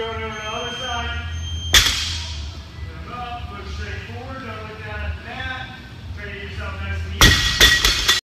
Go to the other side.